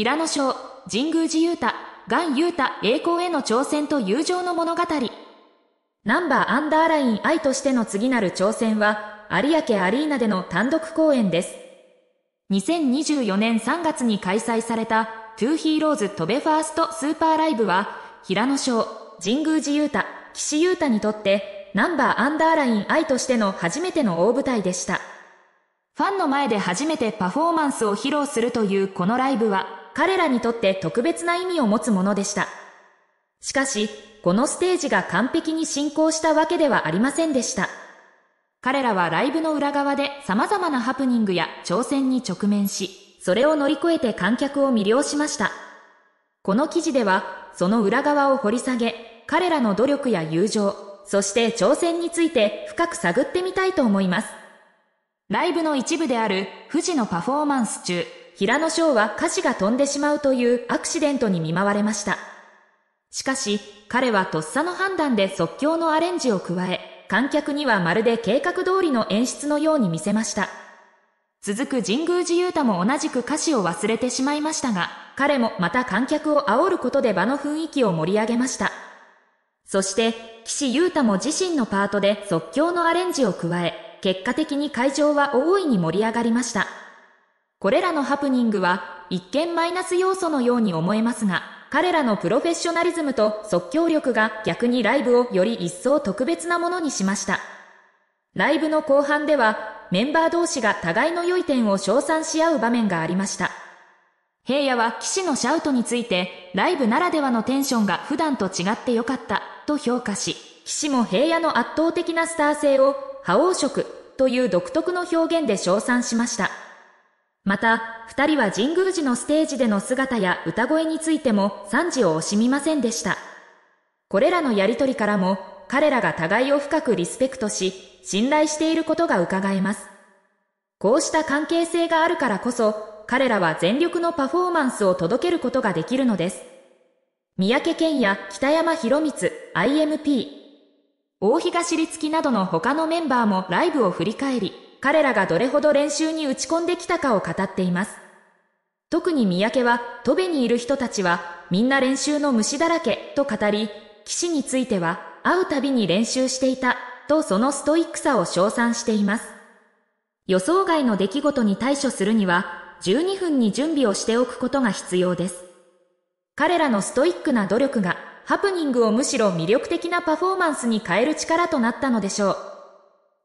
平野翔、神宮寺勇太、岩勇太栄光への挑戦と友情の物語。ナンバーアンダーライン愛としての次なる挑戦は、有明アリーナでの単独公演です。2024年3月に開催された、トゥーヒーローズ飛べファーストスーパーライブは、平野翔、神宮寺勇太、岸優太にとって、ナンバーアンダーライン愛としての初めての大舞台でした。ファンの前で初めてパフォーマンスを披露するというこのライブは、彼らにとって特別な意味を持つものでした。しかし、このステージが完璧に進行したわけではありませんでした。彼らはライブの裏側で様々なハプニングや挑戦に直面し、それを乗り越えて観客を魅了しました。この記事では、その裏側を掘り下げ、彼らの努力や友情、そして挑戦について深く探ってみたいと思います。ライブの一部である富士のパフォーマンス中、平野翔は歌詞が飛んでしまうというアクシデントに見舞われました。しかし、彼はとっさの判断で即興のアレンジを加え、観客にはまるで計画通りの演出のように見せました。続く神宮寺勇太も同じく歌詞を忘れてしまいましたが、彼もまた観客を煽ることで場の雰囲気を盛り上げました。そして、岸優太も自身のパートで即興のアレンジを加え、結果的に会場は大いに盛り上がりました。これらのハプニングは一見マイナス要素のように思えますが、彼らのプロフェッショナリズムと即興力が逆にライブをより一層特別なものにしました。ライブの後半ではメンバー同士が互いの良い点を称賛し合う場面がありました。平野は騎士のシャウトについてライブならではのテンションが普段と違ってよかったと評価し、騎士も平野の圧倒的なスター性を覇王色という独特の表現で称賛しました。また、二人は神宮寺のステージでの姿や歌声についても賛辞を惜しみませんでした。これらのやりとりからも、彼らが互いを深くリスペクトし、信頼していることが伺えます。こうした関係性があるからこそ、彼らは全力のパフォーマンスを届けることができるのです。三宅健や北山博光、IMP、大東立木などの他のメンバーもライブを振り返り、彼らがどれほど練習に打ち込んできたかを語っています。特に三宅は、戸部にいる人たちは、みんな練習の虫だらけ、と語り、騎士については、会うたびに練習していた、とそのストイックさを称賛しています。予想外の出来事に対処するには、十二分に準備をしておくことが必要です。彼らのストイックな努力が、ハプニングをむしろ魅力的なパフォーマンスに変える力となったのでしょう。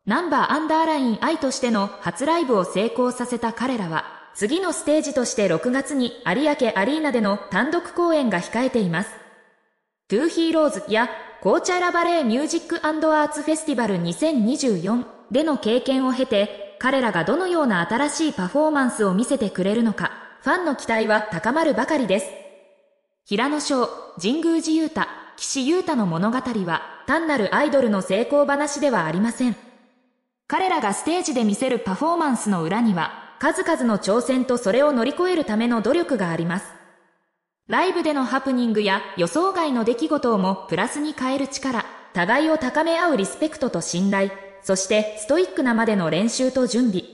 ナンバーアンダーラインアイとしての初ライブを成功させた彼らは、次のステージとして6月に有明アリーナでの単独公演が控えています。 to HEROes や Coachella Valley Music Arts Festival 2024での経験を経て、彼らがどのような新しいパフォーマンスを見せてくれるのか、ファンの期待は高まるばかりです。平野翔、神宮寺勇太、岸優太の物語は、単なるアイドルの成功話ではありません。彼らがステージで見せるパフォーマンスの裏には、数々の挑戦とそれを乗り越えるための努力があります。ライブでのハプニングや予想外の出来事をもプラスに変える力、互いを高め合うリスペクトと信頼、そしてストイックなまでの練習と準備。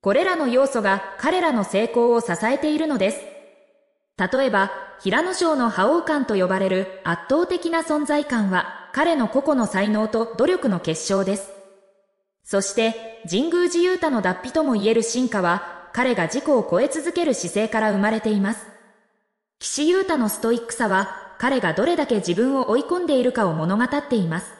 これらの要素が彼らの成功を支えているのです。例えば、平野賞の覇王感と呼ばれる圧倒的な存在感は、彼の個々の才能と努力の結晶です。そして、神宮寺勇太の脱皮とも言える進化は、彼が自己を超え続ける姿勢から生まれています。岸優太のストイックさは、彼がどれだけ自分を追い込んでいるかを物語っています。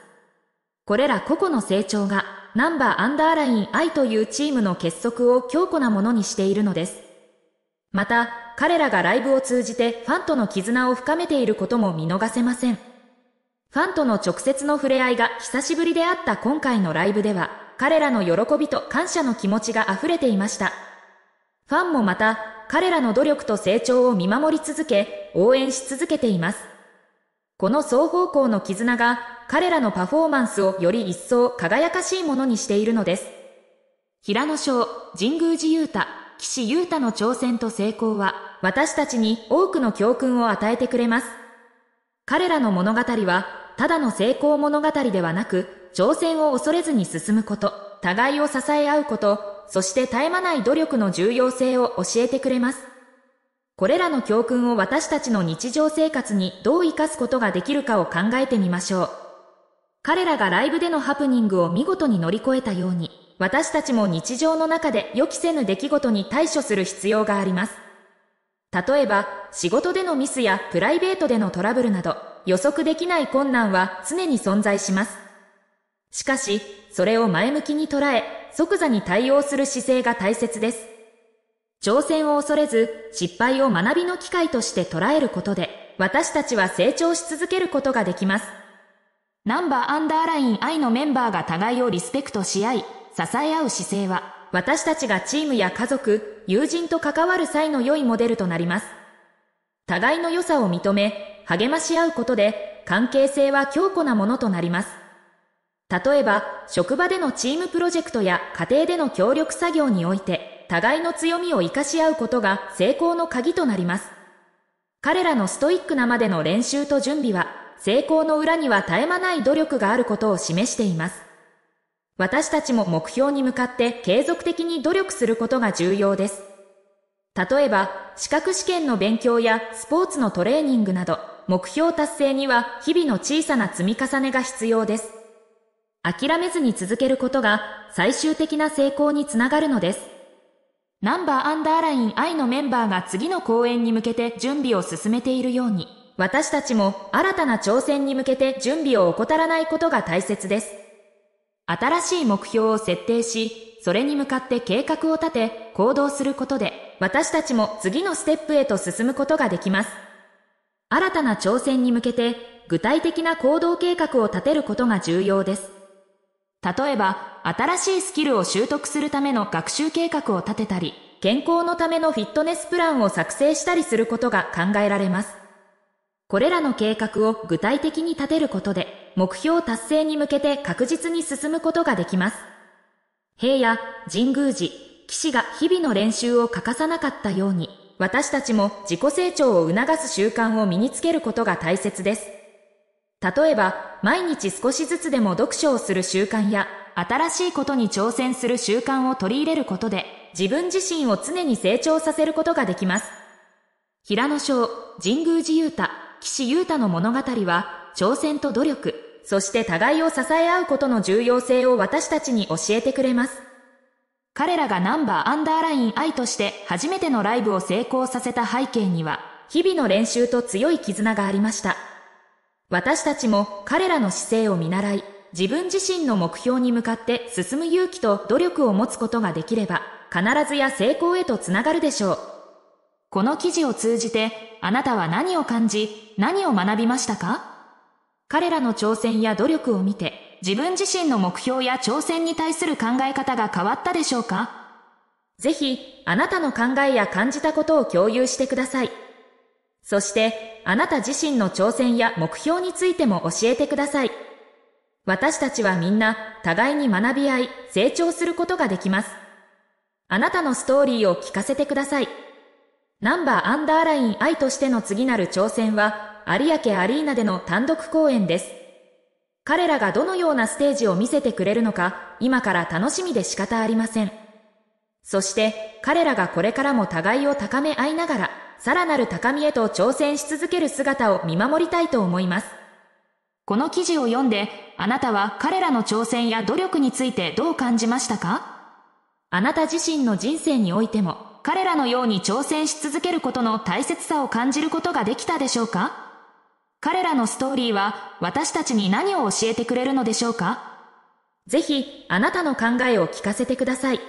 これら個々の成長が、ナンバーアンダーライン愛というチームの結束を強固なものにしているのです。また、彼らがライブを通じてファンとの絆を深めていることも見逃せません。ファンとの直接の触れ合いが久しぶりであった今回のライブでは、彼らの喜びと感謝の気持ちが溢れていました。ファンもまた、彼らの努力と成長を見守り続け、応援し続けています。この双方向の絆が、彼らのパフォーマンスをより一層輝かしいものにしているのです。平野翔、神宮寺勇太、岸優太の挑戦と成功は、私たちに多くの教訓を与えてくれます。彼らの物語は、ただの成功物語ではなく、挑戦を恐れずに進むこと、互いを支え合うこと、そして絶え間ない努力の重要性を教えてくれます。これらの教訓を私たちの日常生活にどう活かすことができるかを考えてみましょう。彼らがライブでのハプニングを見事に乗り越えたように、私たちも日常の中で予期せぬ出来事に対処する必要があります。例えば、仕事でのミスやプライベートでのトラブルなど、予測できない困難は常に存在します。しかし、それを前向きに捉え、即座に対応する姿勢が大切です。挑戦を恐れず、失敗を学びの機会として捉えることで、私たちは成長し続けることができます。ナンバーアンダーライン I のメンバーが互いをリスペクトし合い、支え合う姿勢は、私たちがチームや家族、友人と関わる際の良いモデルとなります。互いの良さを認め、励まし合うことで、関係性は強固なものとなります。例えば、職場でのチームプロジェクトや家庭での協力作業において、互いの強みを活かし合うことが成功の鍵となります。彼らのストイックなまでの練習と準備は、成功の裏には絶え間ない努力があることを示しています。私たちも目標に向かって継続的に努力することが重要です。例えば、資格試験の勉強やスポーツのトレーニングなど、目標達成には日々の小さな積み重ねが必要です。諦めずに続けることが最終的な成功につながるのです。ナンバーアンダーライン I のメンバーが次の公演に向けて準備を進めているように、私たちも新たな挑戦に向けて準備を怠らないことが大切です。新しい目標を設定し、それに向かって計画を立て、行動することで、私たちも次のステップへと進むことができます。新たな挑戦に向けて、具体的な行動計画を立てることが重要です。例えば、新しいスキルを習得するための学習計画を立てたり、健康のためのフィットネスプランを作成したりすることが考えられます。これらの計画を具体的に立てることで、目標達成に向けて確実に進むことができます。平野、神宮寺、騎士が日々の練習を欠かさなかったように、私たちも自己成長を促す習慣を身につけることが大切です。例えば、毎日少しずつでも読書をする習慣や、新しいことに挑戦する習慣を取り入れることで、自分自身を常に成長させることができます。平野翔、神宮寺勇太、岸優太の物語は、挑戦と努力、そして互いを支え合うことの重要性を私たちに教えてくれます。彼らがナンバーアンダーライン I として初めてのライブを成功させた背景には、日々の練習と強い絆がありました。私たちも彼らの姿勢を見習い、自分自身の目標に向かって進む勇気と努力を持つことができれば、必ずや成功へとつながるでしょう。この記事を通じて、あなたは何を感じ、何を学びましたか？彼らの挑戦や努力を見て、自分自身の目標や挑戦に対する考え方が変わったでしょうかぜひ、あなたの考えや感じたことを共有してください。そして、あなた自身の挑戦や目標についても教えてください。私たちはみんな、互いに学び合い、成長することができます。あなたのストーリーを聞かせてください。ナンバーアンダーライン I としての次なる挑戦は、有明アリーナでの単独公演です。彼らがどのようなステージを見せてくれるのか、今から楽しみで仕方ありません。そして、彼らがこれからも互いを高め合いながら、さらなる高みへと挑戦し続ける姿を見守りたいと思います。この記事を読んで、あなたは彼らの挑戦や努力についてどう感じましたか？あなた自身の人生においても、彼らのように挑戦し続けることの大切さを感じることができたでしょうか？彼らのストーリーは私たちに何を教えてくれるのでしょうか？ぜひ、あなたの考えを聞かせてください。